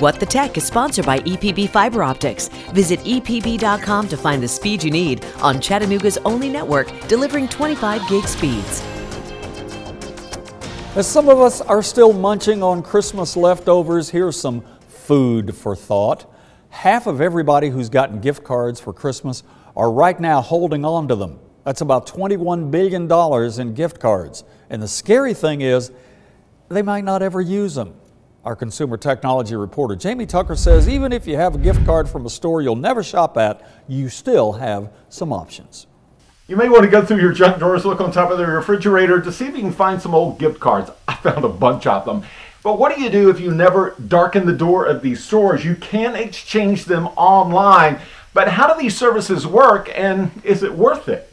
What the Tech is sponsored by EPB Fiber Optics. Visit EPB.com to find the speed you need on Chattanooga's only network delivering 25 gig speeds. As some of us are still munching on Christmas leftovers, here's some food for thought. Half of everybody who's gotten gift cards for Christmas are right now holding on to them. That's about $21 billion in gift cards. And the scary thing is, they might not ever use them. Our consumer technology reporter Jamie Tucker says even if you have a gift card from a store you'll never shop at, you still have some options. You may want to go through your junk drawers, look on top of the refrigerator to see if you can find some old gift cards. I found a bunch of them. But what do you do if you never darken the door of these stores? You can exchange them online, but how do these services work and is it worth it?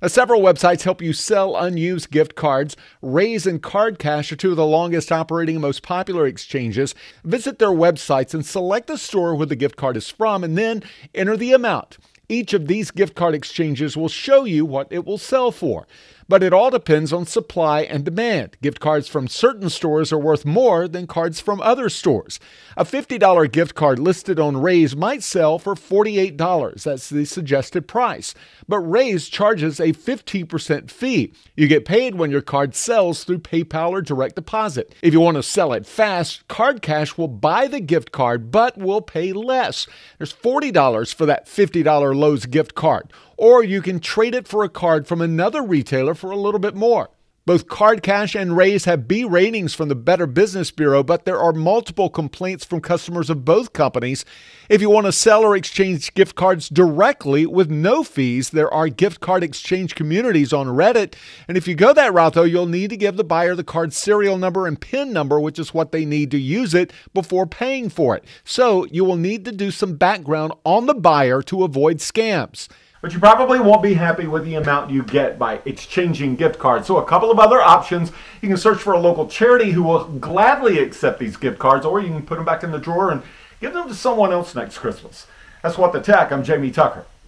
Now, several websites help you sell unused gift cards. Raise and Card Cash are two of the longest operating and most popular exchanges. Visit their websites and select the store where the gift card is from and then enter the amount. Each of these gift card exchanges will show you what it will sell for. But it all depends on supply and demand. Gift cards from certain stores are worth more than cards from other stores. A $50 gift card listed on Raise might sell for $48. That's the suggested price. But Raise charges a 15% fee. You get paid when your card sells through PayPal or direct deposit. If you want to sell it fast, Card Cash will buy the gift card but will pay less. There's $40 for that $50 Lowe's gift card or you can trade it for a card from another retailer for a little bit more. Both Card Cash and Raise have B ratings from the Better Business Bureau, but there are multiple complaints from customers of both companies. If you want to sell or exchange gift cards directly with no fees, there are gift card exchange communities on Reddit. And if you go that route, though, you'll need to give the buyer the card serial number and PIN number, which is what they need to use it before paying for it. So you will need to do some background on the buyer to avoid scams. But you probably won't be happy with the amount you get by exchanging gift cards. So, a couple of other options. You can search for a local charity who will gladly accept these gift cards, or you can put them back in the drawer and give them to someone else next Christmas. That's what the tech. I'm Jamie Tucker.